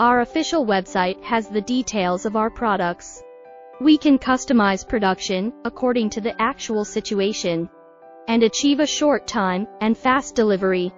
Our official website has the details of our products. We can customize production according to the actual situation and achieve a short time and fast delivery.